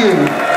you.